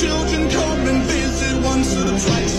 children come and visit once or twice.